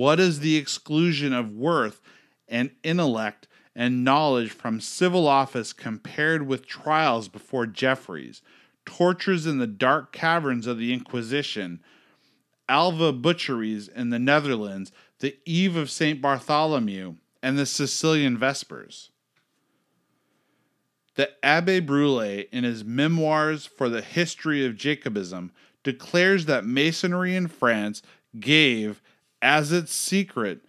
What is the exclusion of worth and intellect and knowledge from civil office compared with trials before Jeffreys, tortures in the dark caverns of the Inquisition, Alva butcheries in the Netherlands, the eve of St. Bartholomew, and the Sicilian Vespers? The Abbe Barruel, in his Memoirs for the History of Jacobism, declares that Masonry in France gave, as its secret,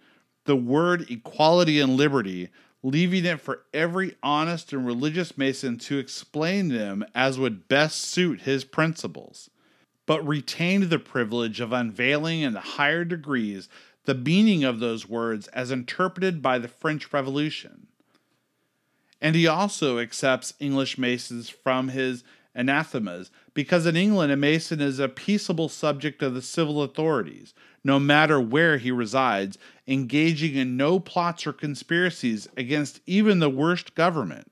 the word equality and liberty, leaving it for every honest and religious Mason to explain them as would best suit his principles, but retained the privilege of unveiling in the higher degrees the meaning of those words as interpreted by the French Revolution. And he also accepts English Masons from his anathemas, because in England a Mason is a peaceable subject of the civil authorities, no matter where he resides, engaging in no plots or conspiracies against even the worst government.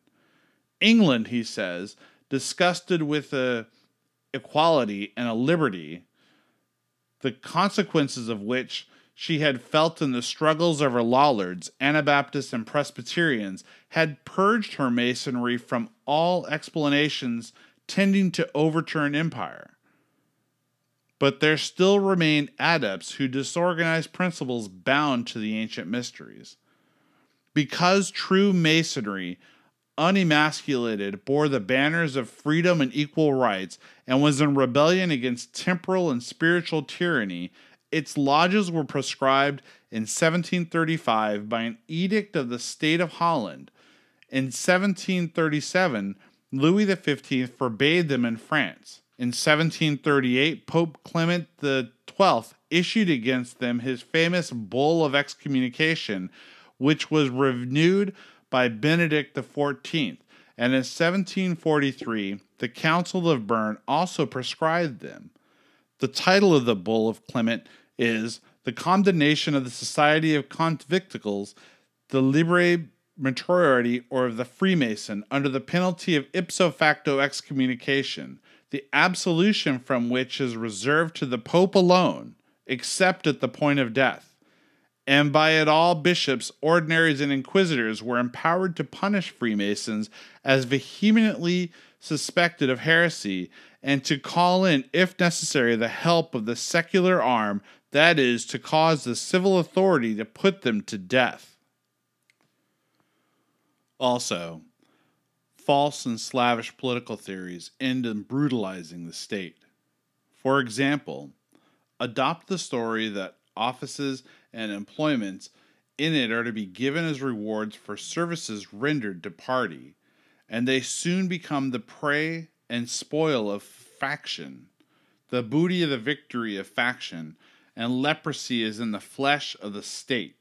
England, he says, disgusted with a equality and a liberty, the consequences of which she had felt in the struggles of her Lollards, Anabaptists, and Presbyterians, had purged her Masonry from all explanations tending to overturn empire. But there still remain adepts who disorganize principles bound to the ancient mysteries. Because true Masonry, unemasculated, bore the banners of freedom and equal rights and was in rebellion against temporal and spiritual tyranny, its lodges were proscribed in 1735 by an edict of the state of Holland. In 1737, Louis XV forbade them in France. In 1738, Pope Clement XII issued against them his famous Bull of Excommunication, which was renewed by Benedict XIV. And in 1743, the Council of Bern also prescribed them. The title of the Bull of Clement is The Condemnation of the Society of Conventicles, the Liberi Muratori, or of the Freemason, under the penalty of ipso facto excommunication, the absolution from which is reserved to the Pope alone, except at the point of death. And by it all bishops, ordinaries, and inquisitors were empowered to punish Freemasons as vehemently suspected of heresy, and to call in, if necessary, the help of the secular arm that is, to cause the civil authority to put them to death. Also, false and slavish political theories end in brutalizing the state. For example, adopt the story that offices and employments in it are to be given as rewards for services rendered to party, and they soon become the prey and spoil of faction, the booty of the victory of faction, and leprosy is in the flesh of the state.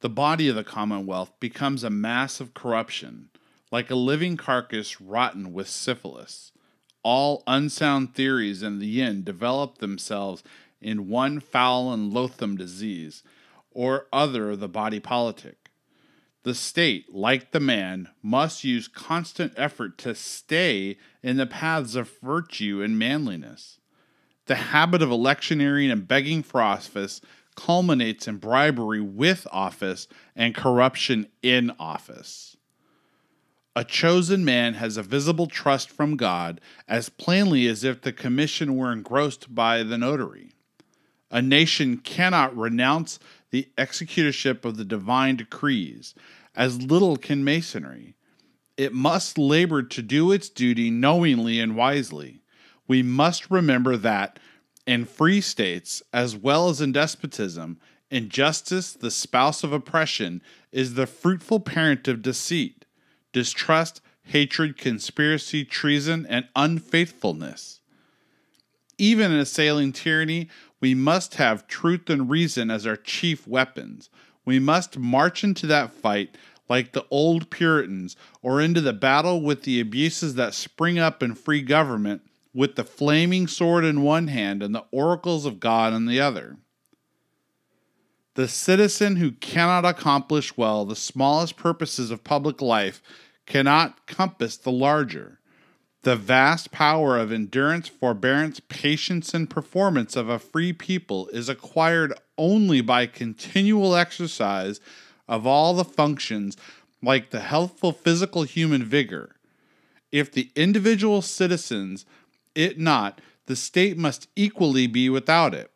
The body of the commonwealth becomes a mass of corruption, like a living carcass rotten with syphilis. All unsound theories in the end develop themselves in one foul and loathsome disease, or other of the body politic. The state, like the man, must use constant effort to stay in the paths of virtue and manliness. The habit of electioneering and begging for office culminates in bribery with office and corruption in office. A chosen man has a visible trust from God as plainly as if the commission were engrossed by the notary. A nation cannot renounce the executorship of the divine decrees, as little can masonry. It must labor to do its duty knowingly and wisely we must remember that in free states, as well as in despotism, injustice, the spouse of oppression, is the fruitful parent of deceit, distrust, hatred, conspiracy, treason, and unfaithfulness. Even in assailing tyranny, we must have truth and reason as our chief weapons. We must march into that fight like the old Puritans, or into the battle with the abuses that spring up in free government with the flaming sword in one hand and the oracles of God in the other. The citizen who cannot accomplish well the smallest purposes of public life cannot compass the larger. The vast power of endurance, forbearance, patience, and performance of a free people is acquired only by continual exercise of all the functions like the healthful physical human vigor. If the individual citizens it not, the state must equally be without it.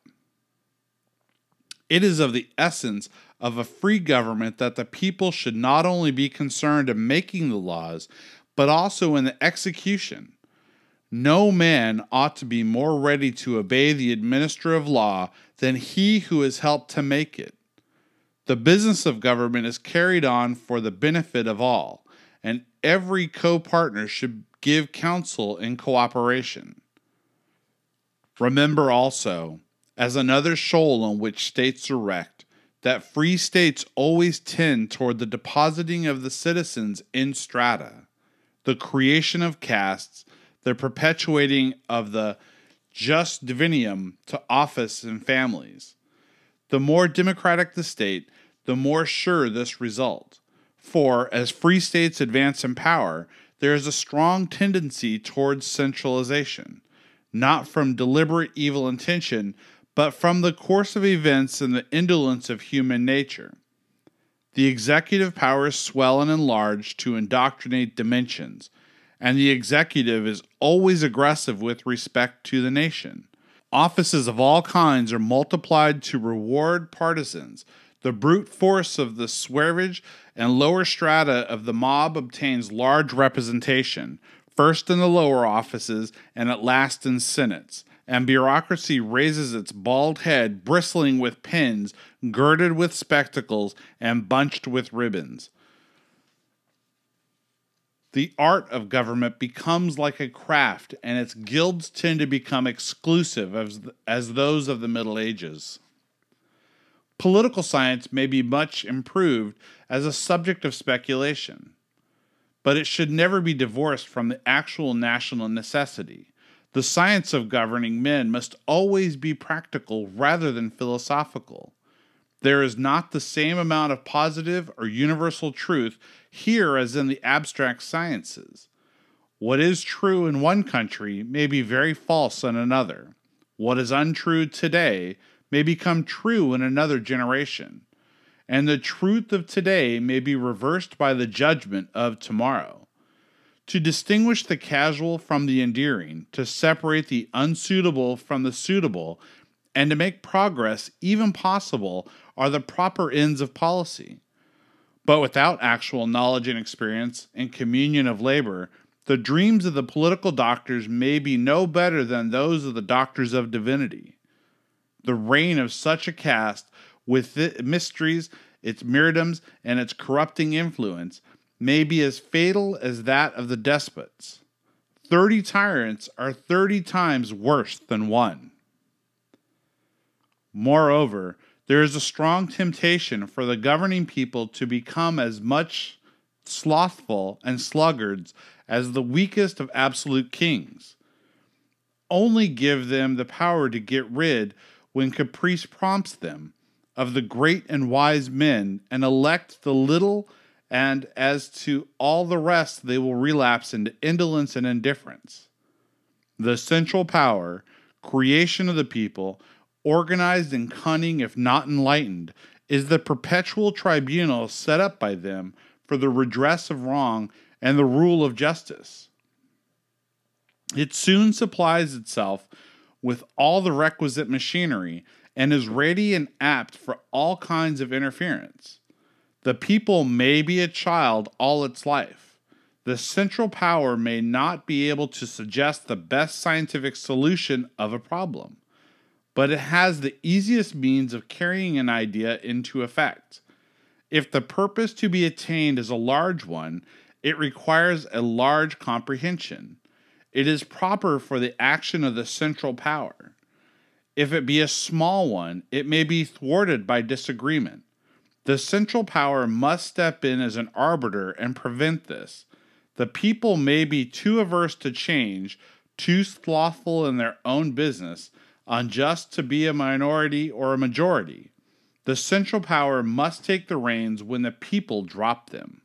It is of the essence of a free government that the people should not only be concerned in making the laws, but also in the execution. No man ought to be more ready to obey the administrator of law than he who has helped to make it. The business of government is carried on for the benefit of all, and every co partner should give counsel in cooperation. Remember also, as another shoal on which states are wrecked, that free states always tend toward the depositing of the citizens in strata, the creation of castes, the perpetuating of the jus divinum to office and families. The more democratic the state, the more sure this result. For as free states advance in power, there is a strong tendency towards centralization not from deliberate evil intention, but from the course of events and the indolence of human nature. The executive powers swell and enlarge to indoctrinate dimensions, and the executive is always aggressive with respect to the nation. Offices of all kinds are multiplied to reward partisans. The brute force of the swervage and lower strata of the mob obtains large representation, first in the lower offices and at last in senates, and bureaucracy raises its bald head, bristling with pins, girded with spectacles, and bunched with ribbons. The art of government becomes like a craft, and its guilds tend to become exclusive as, as those of the Middle Ages. Political science may be much improved as a subject of speculation but it should never be divorced from the actual national necessity. The science of governing men must always be practical rather than philosophical. There is not the same amount of positive or universal truth here as in the abstract sciences. What is true in one country may be very false in another. What is untrue today may become true in another generation and the truth of today may be reversed by the judgment of tomorrow. To distinguish the casual from the endearing, to separate the unsuitable from the suitable, and to make progress even possible are the proper ends of policy. But without actual knowledge and experience and communion of labor, the dreams of the political doctors may be no better than those of the doctors of divinity. The reign of such a caste with its mysteries, its martyrdoms, and its corrupting influence may be as fatal as that of the despots. Thirty tyrants are thirty times worse than one. Moreover, there is a strong temptation for the governing people to become as much slothful and sluggards as the weakest of absolute kings. Only give them the power to get rid when caprice prompts them of the great and wise men and elect the little, and as to all the rest, they will relapse into indolence and indifference. The central power, creation of the people, organized and cunning if not enlightened, is the perpetual tribunal set up by them for the redress of wrong and the rule of justice. It soon supplies itself with all the requisite machinery and is ready and apt for all kinds of interference. The people may be a child all its life. The central power may not be able to suggest the best scientific solution of a problem, but it has the easiest means of carrying an idea into effect. If the purpose to be attained is a large one, it requires a large comprehension. It is proper for the action of the central power. If it be a small one, it may be thwarted by disagreement. The central power must step in as an arbiter and prevent this. The people may be too averse to change, too slothful in their own business, unjust to be a minority or a majority. The central power must take the reins when the people drop them.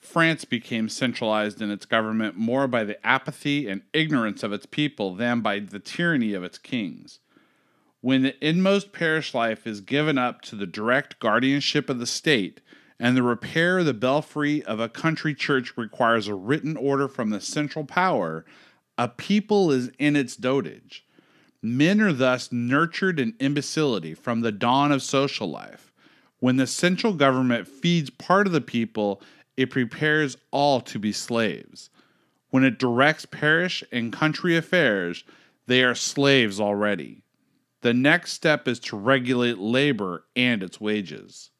France became centralized in its government more by the apathy and ignorance of its people than by the tyranny of its kings. When the inmost parish life is given up to the direct guardianship of the state, and the repair of the belfry of a country church requires a written order from the central power, a people is in its dotage. Men are thus nurtured in imbecility from the dawn of social life. When the central government feeds part of the people, it prepares all to be slaves. When it directs parish and country affairs, they are slaves already. The next step is to regulate labor and its wages.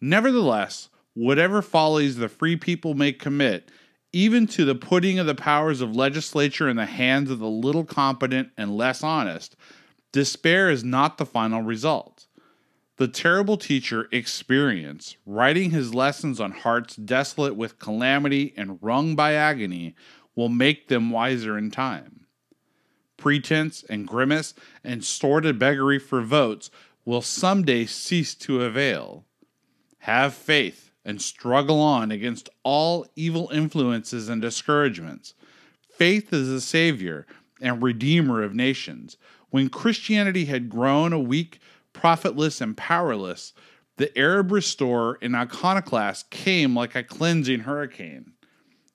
Nevertheless, whatever follies the free people may commit, even to the putting of the powers of legislature in the hands of the little competent and less honest, despair is not the final result. The terrible teacher, experience, writing his lessons on hearts desolate with calamity and wrung by agony, will make them wiser in time. Pretense and grimace and sordid beggary for votes will someday cease to avail. Have faith and struggle on against all evil influences and discouragements. Faith is the Savior and Redeemer of nations. When Christianity had grown a weak profitless and powerless, the Arab restorer and iconoclast came like a cleansing hurricane.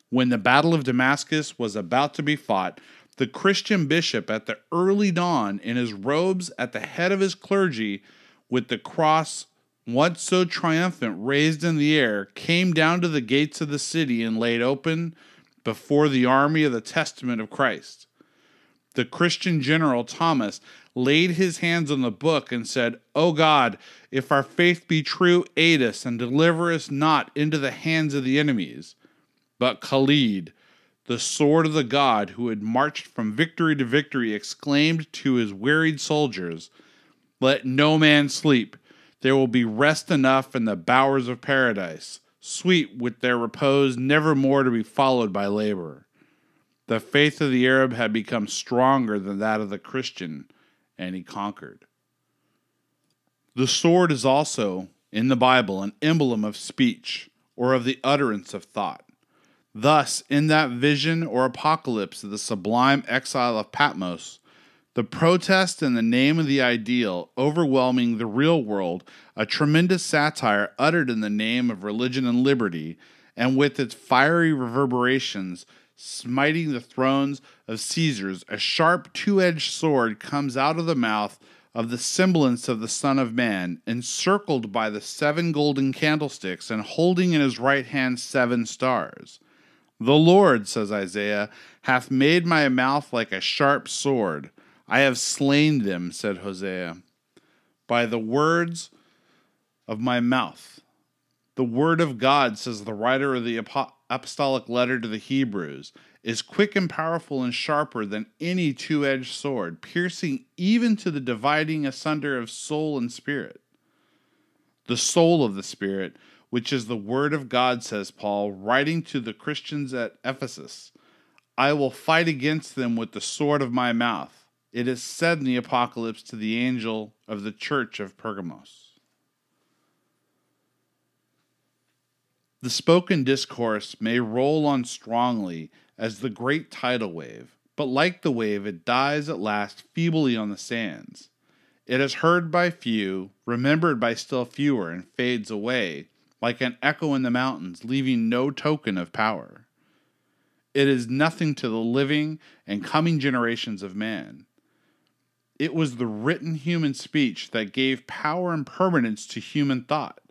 When the Battle of Damascus was about to be fought, the Christian bishop at the early dawn, in his robes at the head of his clergy, with the cross once so triumphant raised in the air, came down to the gates of the city and laid open before the army of the testament of Christ. The Christian general Thomas laid his hands on the book and said, O God, if our faith be true, aid us and deliver us not into the hands of the enemies. But Khalid, the sword of the God who had marched from victory to victory, exclaimed to his wearied soldiers, Let no man sleep. There will be rest enough in the bowers of paradise, sweet with their repose, never more to be followed by labor. The faith of the Arab had become stronger than that of the Christian and he conquered. The sword is also, in the Bible, an emblem of speech or of the utterance of thought. Thus, in that vision or apocalypse of the sublime exile of Patmos, the protest in the name of the ideal overwhelming the real world, a tremendous satire uttered in the name of religion and liberty, and with its fiery reverberations smiting the thrones of Caesars, a sharp two edged sword comes out of the mouth of the semblance of the Son of Man, encircled by the seven golden candlesticks, and holding in his right hand seven stars. The Lord, says Isaiah, hath made my mouth like a sharp sword. I have slain them, said Hosea, by the words of my mouth. The word of God, says the writer of the apostolic letter to the Hebrews, is quick and powerful and sharper than any two edged sword, piercing even to the dividing asunder of soul and spirit. The soul of the Spirit, which is the Word of God, says Paul, writing to the Christians at Ephesus I will fight against them with the sword of my mouth. It is said in the Apocalypse to the angel of the church of Pergamos. The spoken discourse may roll on strongly as the great tidal wave, but like the wave, it dies at last feebly on the sands. It is heard by few, remembered by still fewer, and fades away, like an echo in the mountains, leaving no token of power. It is nothing to the living and coming generations of man. It was the written human speech that gave power and permanence to human thought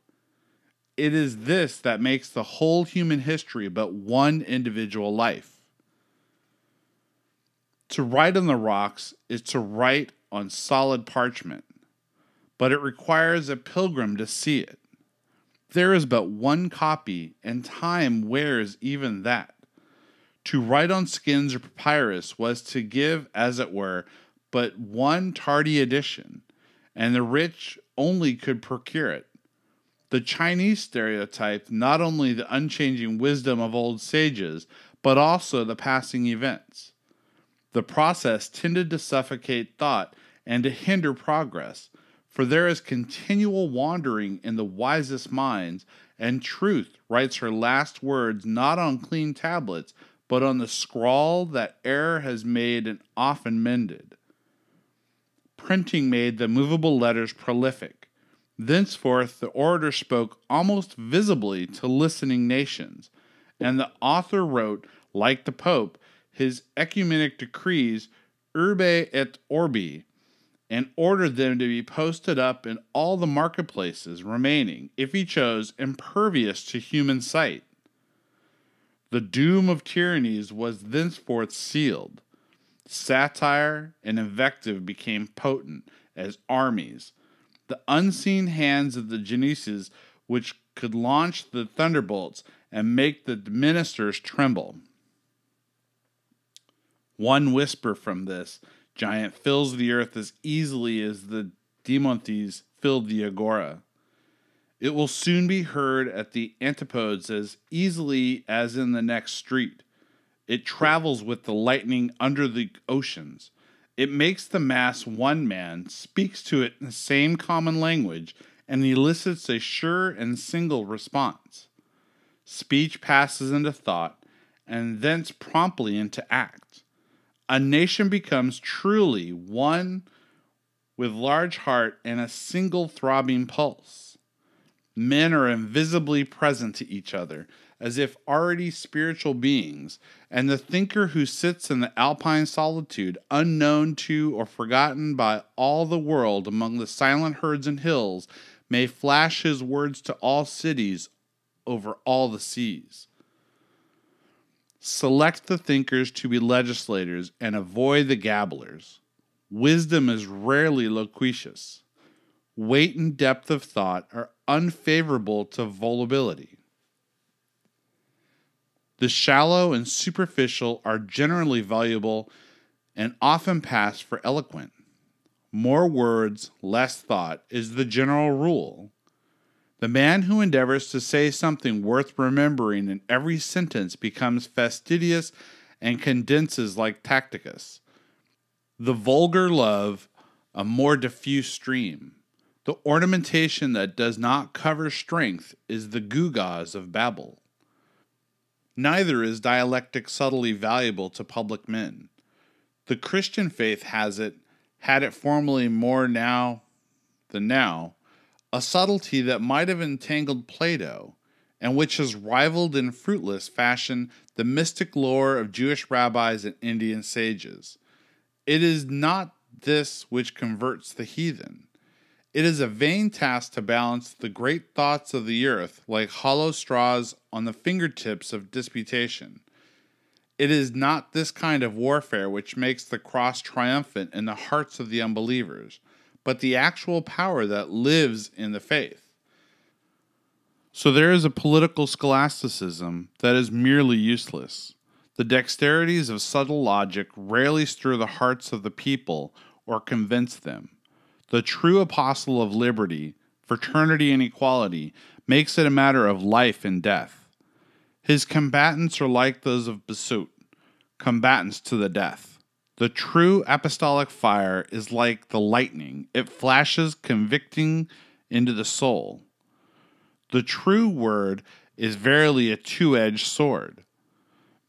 it is this that makes the whole human history but one individual life. To write on the rocks is to write on solid parchment, but it requires a pilgrim to see it. There is but one copy, and time wears even that. To write on skins or papyrus was to give, as it were, but one tardy edition, and the rich only could procure it. The Chinese stereotyped not only the unchanging wisdom of old sages, but also the passing events. The process tended to suffocate thought and to hinder progress, For there is continual wandering in the wisest minds, and truth writes her last words not on clean tablets, but on the scrawl that error has made and often mended. Printing made the movable letters prolific. Thenceforth, the orator spoke almost visibly to listening nations, and the author wrote, like the Pope, his ecumenic decrees urbe et orbi, and ordered them to be posted up in all the marketplaces, remaining, if he chose, impervious to human sight. The doom of tyrannies was thenceforth sealed. Satire and invective became potent as armies. The unseen hands of the geniuses which could launch the thunderbolts and make the ministers tremble. One whisper from this giant fills the earth as easily as the Demosthenes filled the agora. It will soon be heard at the antipodes as easily as in the next street. It travels with the lightning under the oceans. It makes the mass one man, speaks to it in the same common language, and elicits a sure and single response. Speech passes into thought, and thence promptly into act a nation becomes truly one with large heart and a single throbbing pulse. Men are invisibly present to each other, as if already spiritual beings, and the thinker who sits in the alpine solitude, unknown to or forgotten by all the world among the silent herds and hills, may flash his words to all cities over all the seas. Select the thinkers to be legislators and avoid the gabblers. Wisdom is rarely loquacious. Weight and depth of thought are unfavorable to volubility. The shallow and superficial are generally valuable and often pass for eloquent. More words, less thought is the general rule. The man who endeavors to say something worth remembering in every sentence becomes fastidious and condenses like Tacitus. The vulgar love a more diffuse stream. The ornamentation that does not cover strength is the gewgaws of Babel. Neither is dialectic subtly valuable to public men. The Christian faith has it, had it formerly more now than now, a subtlety that might have entangled Plato, and which has rivaled in fruitless fashion the mystic lore of Jewish rabbis and Indian sages. It is not this which converts the heathen. It is a vain task to balance the great thoughts of the earth like hollow straws on the fingertips of disputation. It is not this kind of warfare which makes the cross triumphant in the hearts of the unbelievers but the actual power that lives in the faith. So there is a political scholasticism that is merely useless. The dexterities of subtle logic rarely stir the hearts of the people or convince them. The true apostle of liberty, fraternity, and equality makes it a matter of life and death. His combatants are like those of Bossuet, combatants to the death. The true apostolic fire is like the lightning, it flashes convicting into the soul. The true word is verily a two edged sword.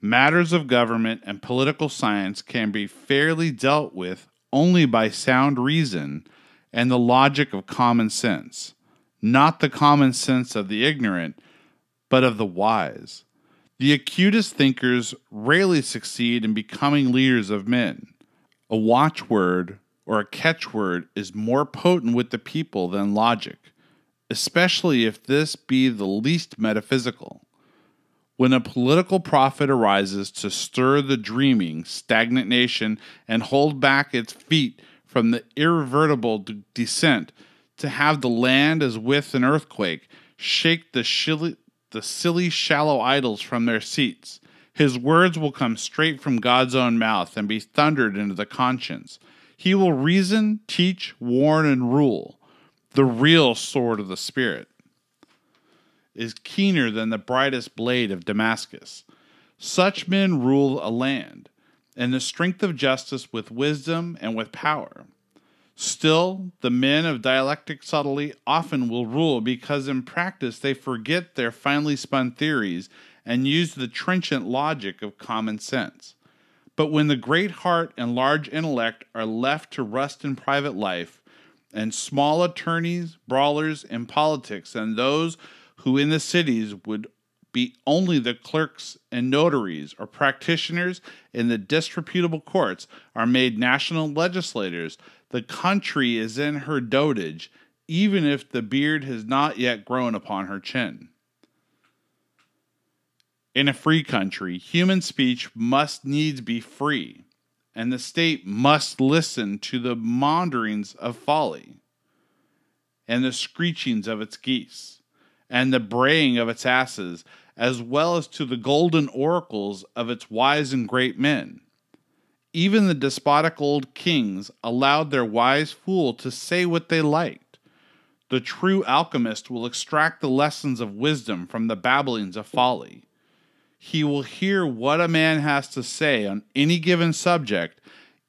Matters of government and political science can be fairly dealt with only by sound reason and the logic of common sense, not the common sense of the ignorant, but of the wise. The acutest thinkers rarely succeed in becoming leaders of men. A watchword or a catchword is more potent with the people than logic, especially if this be the least metaphysical. When a political prophet arises to stir the dreaming, stagnant nation and hold back its feet from the irrevertible descent, to have the land as with an earthquake, shake the shilly, the silly, shallow idols from their seats. His words will come straight from God's own mouth and be thundered into the conscience. He will reason, teach, warn, and rule. The real sword of the Spirit is keener than the brightest blade of Damascus. Such men rule a land, and the strength of justice with wisdom and with power. Still, the men of dialectic subtlety often will rule because in practice they forget their finely spun theories and use the trenchant logic of common sense. But when the great heart and large intellect are left to rust in private life, and small attorneys, brawlers in politics, and those who in the cities would be only the clerks and notaries or practitioners in the disreputable courts are made national legislators, the country is in her dotage, even if the beard has not yet grown upon her chin. In a free country, human speech must needs be free, and the state must listen to the maunderings of folly, and the screechings of its geese, and the braying of its asses, as well as to the golden oracles of its wise and great men. Even the despotic old kings allowed their wise fool to say what they liked. The true alchemist will extract the lessons of wisdom from the babblings of folly he will hear what a man has to say on any given subject,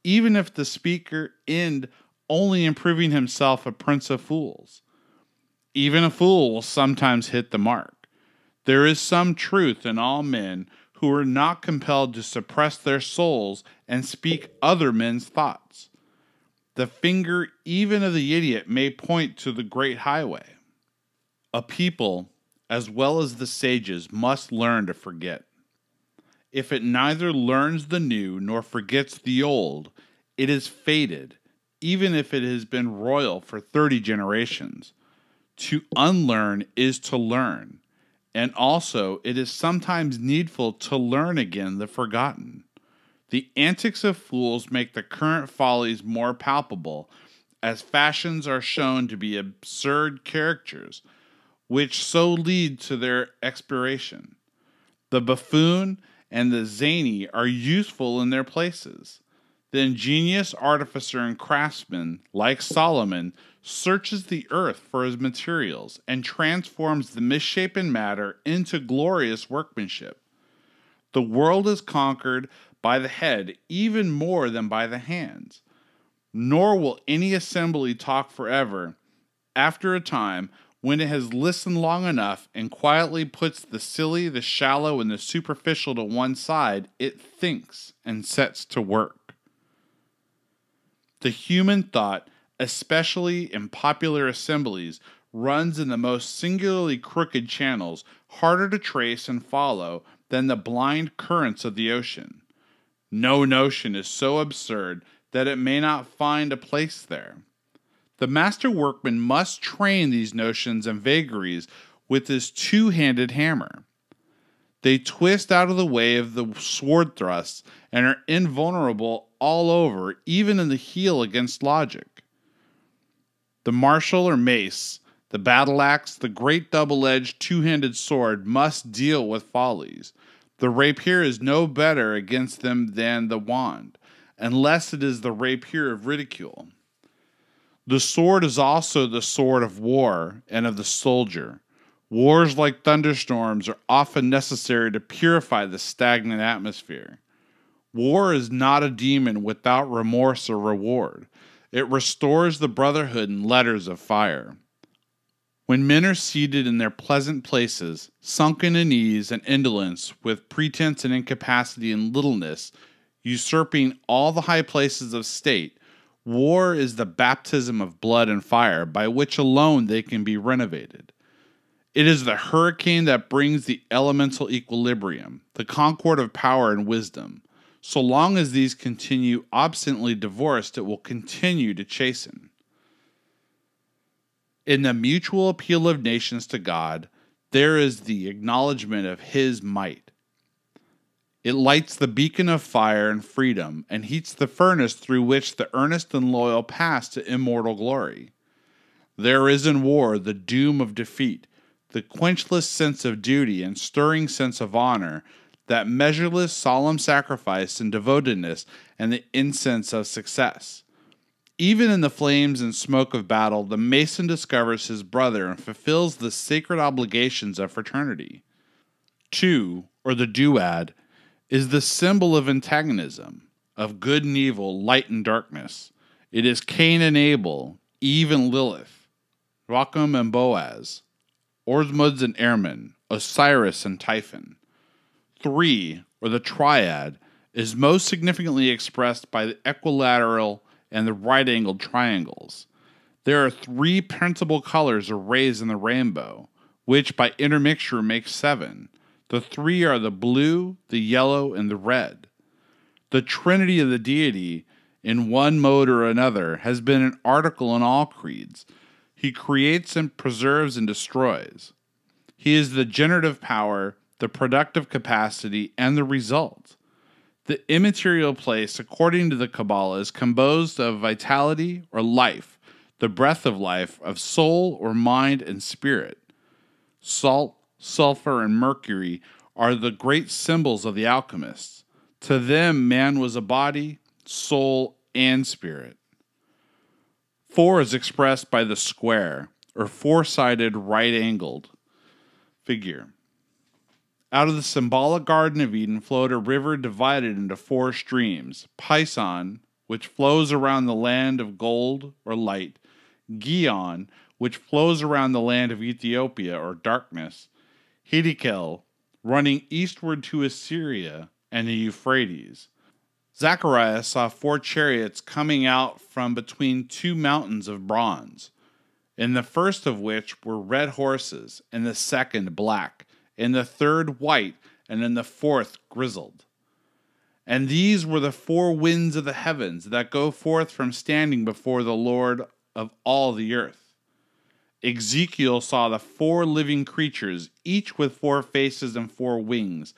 even if the speaker end only in proving himself a prince of fools. Even a fool will sometimes hit the mark. There is some truth in all men who are not compelled to suppress their souls and speak other men's thoughts. The finger, even of the idiot, may point to the great highway. A people as well as the sages, must learn to forget. If it neither learns the new nor forgets the old, it is fated, even if it has been royal for 30 generations. To unlearn is to learn, and also it is sometimes needful to learn again the forgotten. The antics of fools make the current follies more palpable, as fashions are shown to be absurd caricatures which so lead to their expiration. The buffoon and the zany are useful in their places. The ingenious artificer and craftsman, like Solomon, searches the earth for his materials and transforms the misshapen matter into glorious workmanship. The world is conquered by the head even more than by the hands. Nor will any assembly talk forever. After a time, when it has listened long enough and quietly puts the silly, the shallow, and the superficial to one side, it thinks and sets to work. The human thought, especially in popular assemblies, runs in the most singularly crooked channels, harder to trace and follow than the blind currents of the ocean. No notion is so absurd that it may not find a place there. The master workman must train these notions and vagaries with his two handed hammer. They twist out of the way of the sword thrusts and are invulnerable all over, even in the heel against logic. The martial or mace, the battle axe, the great double edged two handed sword must deal with follies. The rapier is no better against them than the wand, unless it is the rapier of ridicule. The sword is also the sword of war and of the soldier. Wars like thunderstorms are often necessary to purify the stagnant atmosphere. War is not a demon without remorse or reward. It restores the brotherhood in letters of fire. When men are seated in their pleasant places, sunken in ease and indolence, with pretense and incapacity and littleness, usurping all the high places of state, War is the baptism of blood and fire by which alone they can be renovated. It is the hurricane that brings the elemental equilibrium, the concord of power and wisdom. So long as these continue obstinately divorced, it will continue to chasten. In the mutual appeal of nations to God, there is the acknowledgement of His might. It lights the beacon of fire and freedom and heats the furnace through which the earnest and loyal pass to immortal glory. There is in war the doom of defeat, the quenchless sense of duty and stirring sense of honor, that measureless solemn sacrifice and devotedness, and the incense of success. Even in the flames and smoke of battle, the Mason discovers his brother and fulfills the sacred obligations of fraternity. Two, or the duad, is the symbol of antagonism, of good and evil, light and darkness. It is Cain and Abel, Eve and Lilith, Racham and Boaz, Ormuzd and Ahriman, Osiris and Typhon. Three, or the triad, is most significantly expressed by the equilateral and the right angled triangles. There are three principal colors of rays in the rainbow, which by intermixture make seven. The three are the blue, the yellow, and the red. The trinity of the deity, in one mode or another, has been an article in all creeds. He creates and preserves and destroys. He is the generative power, the productive capacity, and the result. The immaterial place, according to the Kabbalah, is composed of vitality or life, the breath of life, of soul or mind and spirit. Salt, sulfur, and mercury are the great symbols of the alchemists. To them, man was a body, soul, and spirit. Four is expressed by the square, or four sided right angled figure. Out of the symbolic Garden of Eden flowed a river divided into four streams Pison, which flows around the land of gold or light, Gihon, which flows around the land of Ethiopia or darkness, Hiddekel, running eastward to Assyria and the Euphrates. Zacharias saw four chariots coming out from between two mountains of bronze, in the first of which were red horses, in the second black in the third white, and in the fourth grizzled. And these were the four winds of the heavens that go forth from standing before the Lord of all the earth. Ezekiel saw the four living creatures, each with four faces and four wings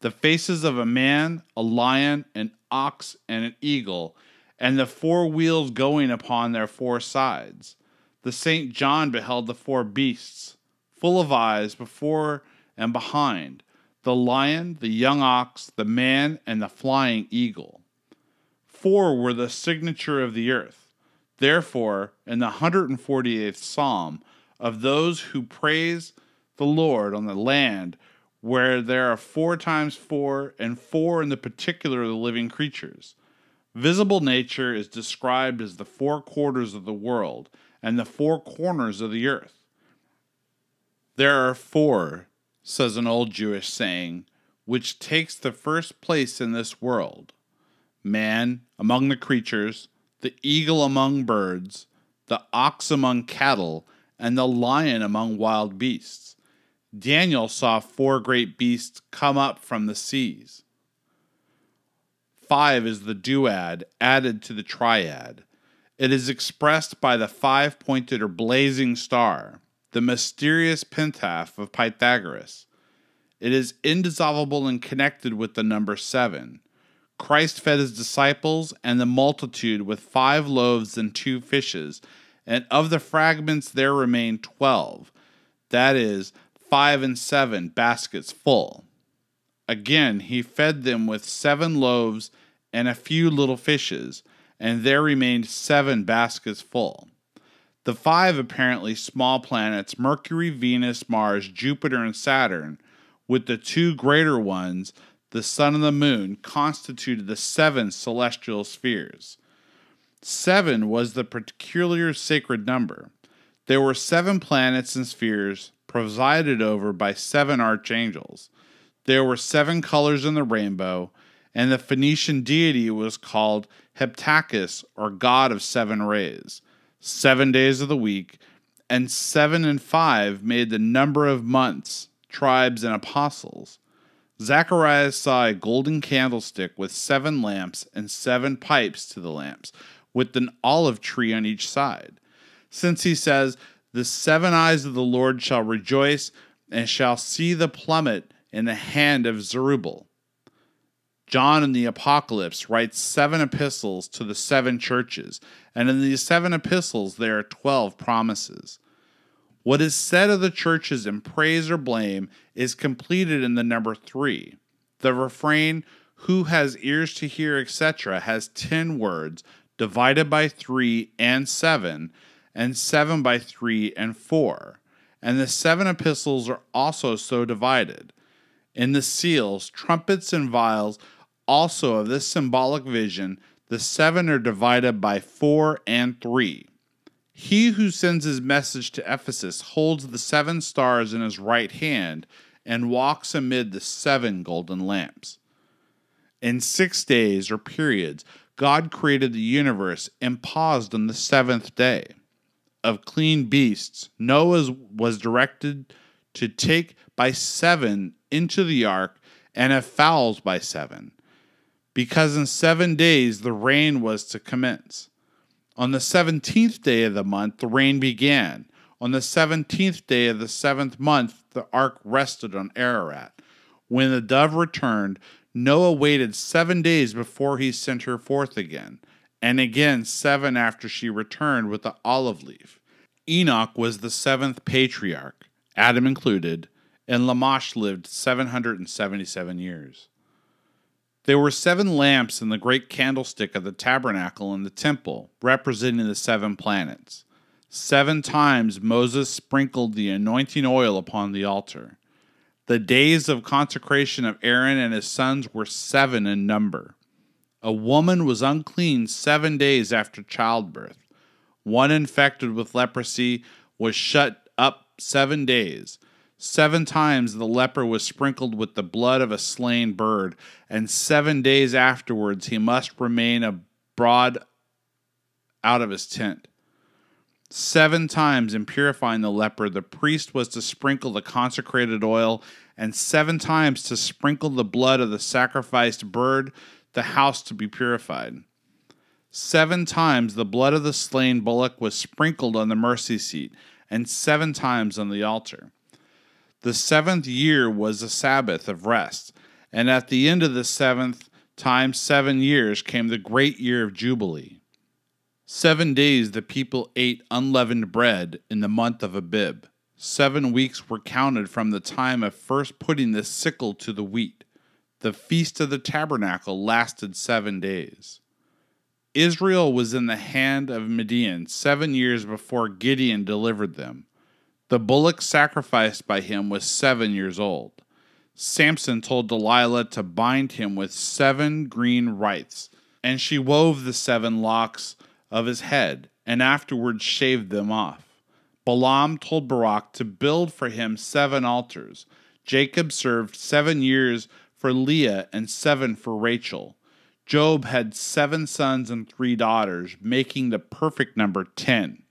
the faces of a man, a lion, an ox, and an eagle, and the four wheels going upon their four sides. The Saint John beheld the four beasts, full of eyes before and behind the lion, the young ox, the man, and the flying eagle. Four were the signature of the earth. Therefore, in the 148th Psalm, of those who praise the Lord on the land, where there are four times four and four in the particular of the living creatures. Visible nature is described as the four quarters of the world and the four corners of the earth. There are four says an old Jewish saying, which takes the first place in this world man among the creatures, the eagle among birds, the ox among cattle, and the lion among wild beasts. Daniel saw four great beasts come up from the seas. Five is the duad added to the triad. It is expressed by the five pointed or blazing star the mysterious pentalpha of Pythagoras. It is indissoluble and connected with the number seven. Christ fed his disciples and the multitude with five loaves and two fishes, and of the fragments there remained twelve. That is, five and seven baskets full. Again, he fed them with seven loaves and a few little fishes, and there remained seven baskets full. The five apparently small planets, Mercury, Venus, Mars, Jupiter, and Saturn, with the two greater ones, the sun and the moon, constituted the seven celestial spheres. Seven was the peculiar sacred number. There were seven planets and spheres presided over by seven archangels. There were seven colors in the rainbow, and the Phoenician deity was called Heptaktis, or god of seven rays seven days of the week, and seven and five made the number of months, tribes, and apostles. Zacharias saw a golden candlestick with seven lamps and seven pipes to the lamps, with an olive tree on each side. Since he says, The seven eyes of the Lord shall rejoice and shall see the plummet in the hand of Zerubbabel. John in the Apocalypse writes seven epistles to the seven churches, and in these seven epistles there are 12 promises. What is said of the churches in praise or blame is completed in the number three. The refrain, Who has ears to hear, etc., has 10 words, divided by 3 and 7, and 7 by 3 and 4. And the seven epistles are also so divided. In the seals, trumpets, and vials also of this symbolic vision, The seven are divided by four and three. He who sends his message to Ephesus holds the seven stars in his right hand and walks amid the seven golden lamps. In six days or periods, God created the universe and paused on the seventh day. Of clean beasts, Noah was directed to take by seven into the ark, and of fowls by seven, because in seven days the rain was to commence. On the seventeenth day of the month, the rain began. On the seventeenth day of the seventh month, the ark rested on Ararat. When the dove returned, Noah waited seven days before he sent her forth again, and again seven after she returned with the olive leaf. Enoch was the seventh patriarch, Adam included, and Lamech lived 777 years. There were seven lamps in the great candlestick of the tabernacle in the temple, representing the seven planets. Seven times Moses sprinkled the anointing oil upon the altar. The days of consecration of Aaron and his sons were seven in number. A woman was unclean seven days after childbirth. One infected with leprosy was shut up seven days. Seven times the leper was sprinkled with the blood of a slain bird, and seven days afterwards he must remain abroad out of his tent. Seven times in purifying the leper, the priest was to sprinkle the consecrated oil, and seven times to sprinkle the blood of the sacrificed bird, the house to be purified. Seven times the blood of the slain bullock was sprinkled on the mercy seat, and seven times on the altar. The seventh year was a Sabbath of rest, and at the end of the seventh times seven years came the great year of Jubilee. Seven days the people ate unleavened bread in the month of Abib. Seven weeks were counted from the time of first putting the sickle to the wheat. The feast of the tabernacle lasted seven days. Israel was in the hand of Midian seven years before Gideon delivered them. The bullock sacrificed by him was seven years old. Samson told Delilah to bind him with seven green withes, and she wove the seven locks of his head, and afterwards shaved them off. Balaam told Barak to build for him seven altars. Jacob served seven years for Leah and seven for Rachel. Job had seven sons and three daughters, making the perfect number ten.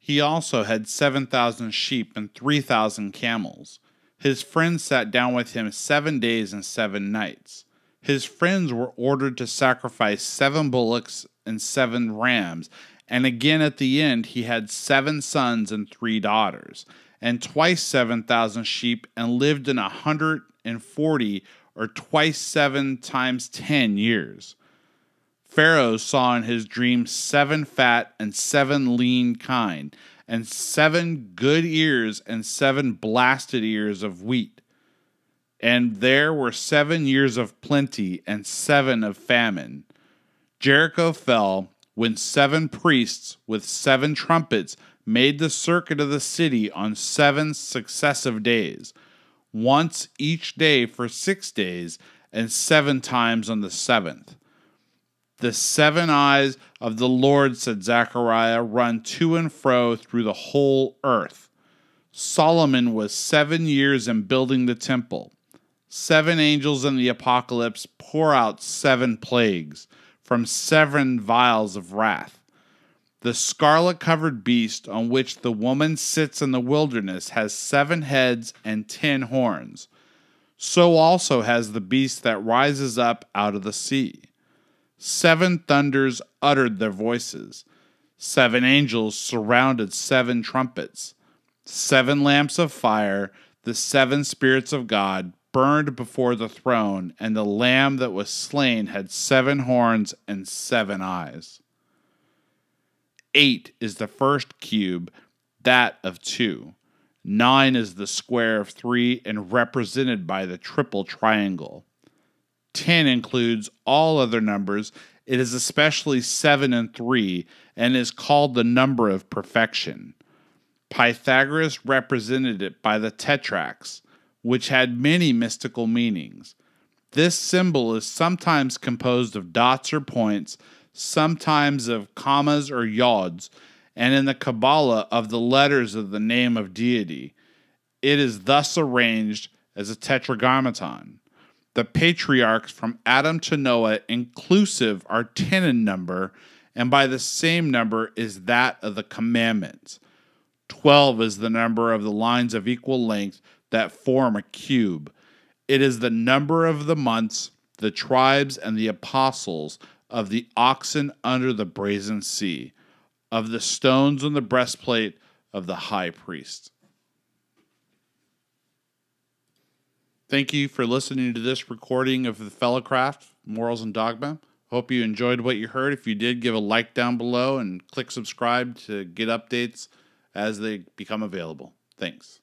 He also had seven thousand sheep and three thousand camels. His friends sat down with him seven days and seven nights. His friends were ordered to sacrifice seven bullocks and seven rams. And again at the end, he had seven sons and three daughters, and twice 7,000 sheep, and lived in a 140 or twice seven times 10 years. Pharaoh saw in his dream seven fat and seven lean kine, and seven good ears and seven blasted ears of wheat. And there were seven years of plenty and seven of famine. Jericho fell when seven priests with seven trumpets made the circuit of the city on seven successive days, once each day for six days, and seven times on the seventh. The seven eyes of the Lord, said Zechariah, run to and fro through the whole earth. Solomon was seven years in building the temple. Seven angels in the apocalypse pour out seven plagues from seven vials of wrath. The scarlet covered beast on which the woman sits in the wilderness has seven heads and ten horns. So also has the beast that rises up out of the sea. Seven thunders uttered their voices. Seven angels surrounded seven trumpets. Seven lamps of fire, the seven spirits of God, burned before the throne, and the Lamb that was slain had seven horns and seven eyes. Eight is the first cube, that of two. Nine is the square of three and represented by the triple triangle. Ten includes all other numbers. It is especially seven and three and is called the number of perfection. Pythagoras represented it by the tetractys which had many mystical meanings. This symbol is sometimes composed of dots or points, sometimes of commas or yods, and in the Kabbalah of the letters of the name of deity. It is thus arranged as a tetragrammaton. The patriarchs from Adam to Noah inclusive are 10 in number, and by the same number is that of the commandments. 12 is the number of the lines of equal length that form a cube. It is the number of the months, the tribes, and the apostles of the oxen under the brazen sea, of the stones on the breastplate of the high priest. Thank you for listening to this recording of the Fellowcraft Morals and Dogma. Hope you enjoyed what you heard. If you did, give a like down below and click subscribe to get updates as they become available. Thanks.